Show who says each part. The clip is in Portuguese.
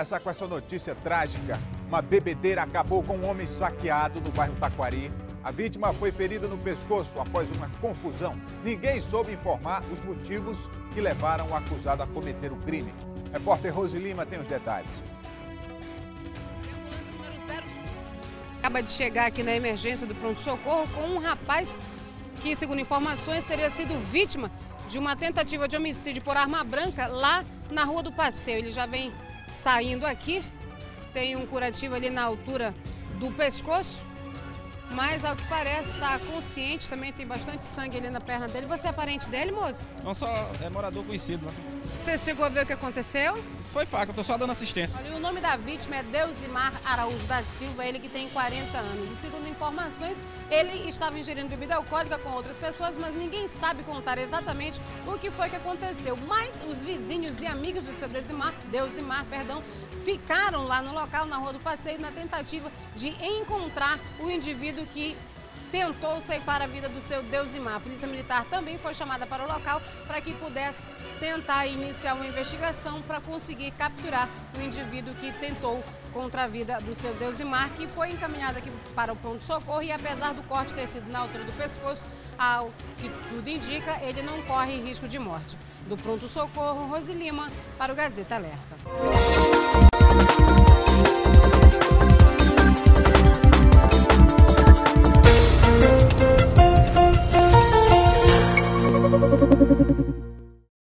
Speaker 1: começar com essa notícia trágica. Uma bebedeira acabou com um homem saqueado no bairro Taquari. A vítima foi ferida no pescoço após uma confusão. Ninguém soube informar os motivos que levaram o acusado a cometer o crime. Repórter Rose Lima tem os detalhes.
Speaker 2: Acaba de chegar aqui na emergência do pronto-socorro com um rapaz que, segundo informações, teria sido vítima de uma tentativa de homicídio por arma branca lá na Rua do Passeio. Ele já vem saindo aqui, tem um curativo ali na altura do pescoço, mas ao que parece está consciente, também tem bastante sangue ali na perna dele. Você é parente dele, moço?
Speaker 3: Não só é morador conhecido lá.
Speaker 2: Você chegou a ver o que aconteceu?
Speaker 3: Isso foi faca, eu tô só dando assistência.
Speaker 2: Olha, o nome da vítima é Deusimar Araújo da Silva, ele que tem 40 anos. E segundo informações, ele estava ingerindo bebida alcoólica com outras pessoas, mas ninguém sabe contar exatamente o que foi que aconteceu. Mas os vizinhos e amigos do seu Deusimar, Deusimar, perdão, ficaram lá no local, na Rua do Passeio, na tentativa de encontrar o indivíduo que tentou ceifar a vida do seu Deusimar. A Polícia Militar também foi chamada para o local para que pudesse tentar iniciar uma investigação para conseguir capturar o indivíduo que tentou contra a vida do seu Deusimar, que foi encaminhado aqui para o pronto-socorro e apesar do corte ter sido na altura do pescoço, ao que tudo indica, ele não corre risco de morte. Do pronto-socorro, Rose Lima, para o Gazeta Alerta.